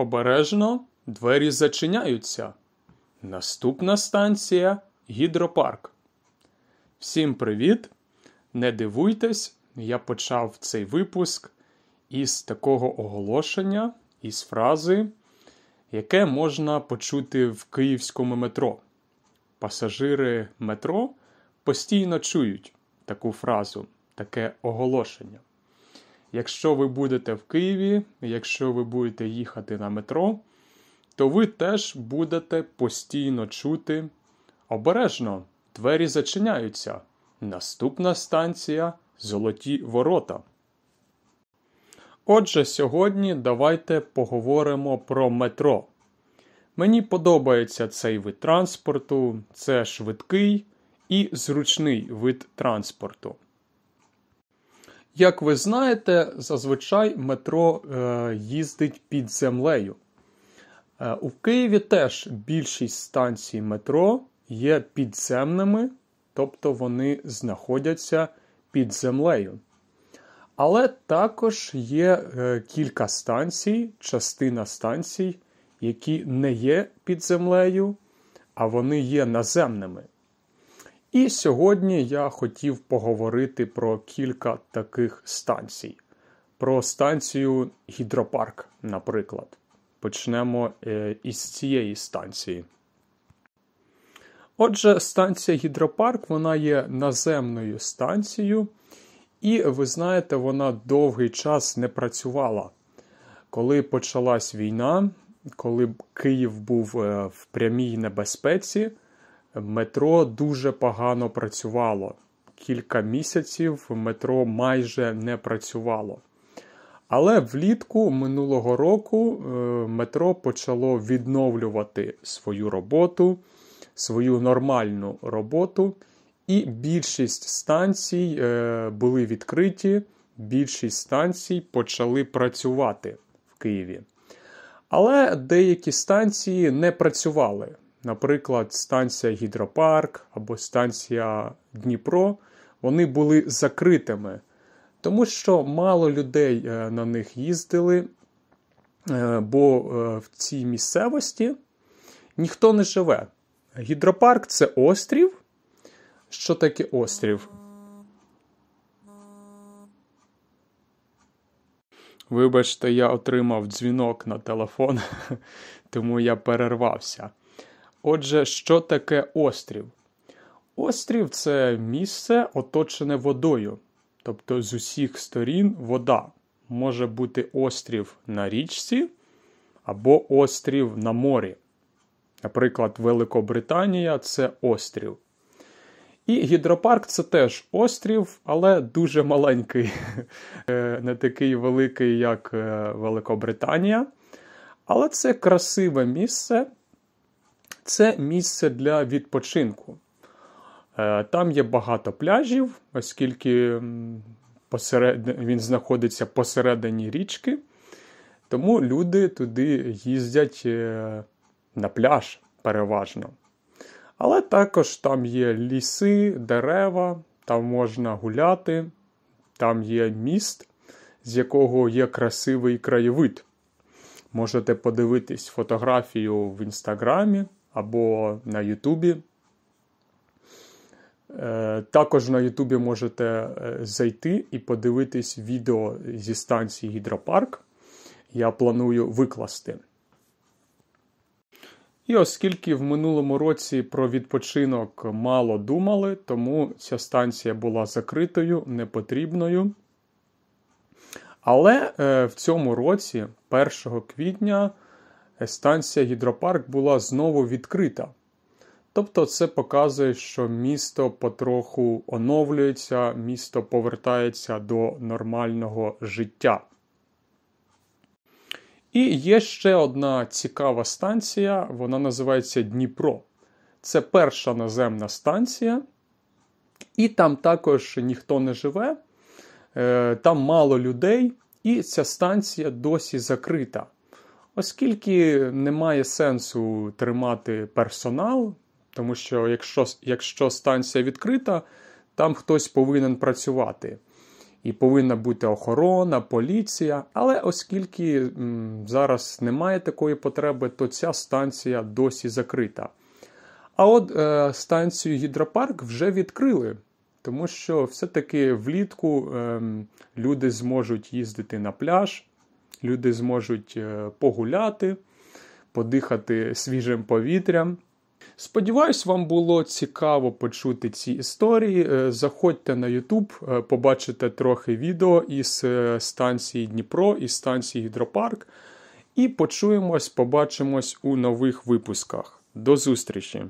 Обережно двері зачиняються. Наступна станція гідропарк. Всім привіт! Не дивуйтесь, я почав цей випуск із такого оголошення, із фрази, яке можна почути в київському метро. Пасажири метро постійно чують таку фразу, таке оголошення. Якщо ви будете в Києві, якщо ви будете їхати на метро, то ви теж будете постійно чути обережно, двері зачиняються. Наступна станція Золоті ворота. Отже, сьогодні давайте поговоримо про метро. Мені подобається цей вид транспорту, це швидкий і зручний вид транспорту. Як ви знаєте, зазвичай метро е, їздить під землею. Е, у Києві теж більшість станцій метро є підземними, тобто вони знаходяться під землею. Але також є е, кілька станцій, частина станцій, які не є під землею, а вони є наземними. І сьогодні я хотів поговорити про кілька таких станцій. Про станцію Гідропарк, наприклад. Почнемо е, із цієї станції. Отже, станція Гідропарк вона є наземною станцією, і ви знаєте, вона довгий час не працювала. Коли почалась війна, коли Київ був е, в прямій небезпеці, метро дуже погано працювало. Кілька місяців метро майже не працювало. Але влітку минулого року е, метро почало відновлювати свою роботу, свою нормальну роботу, і більшість станцій е, були відкриті, більшість станцій почали працювати в Києві. Але деякі станції не працювали. Наприклад, станція Гідропарк або станція Дніпро, вони були закритими, тому що мало людей е, на них їздили, е, бо в цій місцевості ніхто не живе. Гідропарк це острів. Що таке острів? Вибачте, я отримав дзвінок на телефон, тому я перервався. Отже, що таке острів? Острів це місце, оточене водою. Тобто з усіх сторін вода. Може бути острів на річці або острів на морі. Наприклад, Великобританія це острів. І гідропарк це теж острів, але дуже маленький, е, не такий великий, як е, Великобританія. Але це красиве місце, це місце для відпочинку. Е, там є багато пляжів, оскільки посеред... він знаходиться посередині річки, тому люди туди їздять на пляж переважно. Але також там є ліси, дерева, там можна гуляти, там є міст, з якого є красивий краєвид. Можете подивитись фотографію в інстаграмі або на Ютубі. Е, також на Ютубі можете е, зайти і подивитись відео зі станції Гідропарк. Я планую викласти. І оскільки в минулому році про відпочинок мало думали, тому ця станція була закритою, непотрібною. Але е, в цьому році, 1 квітня, станція Гідропарк була знову відкрита. Тобто це показує, що місто потроху оновлюється, місто повертається до нормального життя. І є ще одна цікава станція, вона називається Дніпро. Це перша наземна станція, і там також ніхто не живе, е, там мало людей, і ця станція досі закрита. Оскільки немає сенсу тримати персонал, тому що якщо, якщо станція відкрита, там хтось повинен працювати. і повинна бути охорона, поліція. Але оскільки м, зараз немає такої потреби, то ця станція досі закрита. А от е, станцію Гідропарк вже відкрили, тому що все-таки влітку е, люди зможуть їздити на пляж, люди зможуть е, погуляти, подихати свіжим повітрям. Сподіваюсь, вам було цікаво почути ці історії. Е, Заходьте на YouTube, е, побачите трохи відео із станції Дніпро, із станції Гідропарк. І почуємось, побачимось у нових випусках. До зустрічі!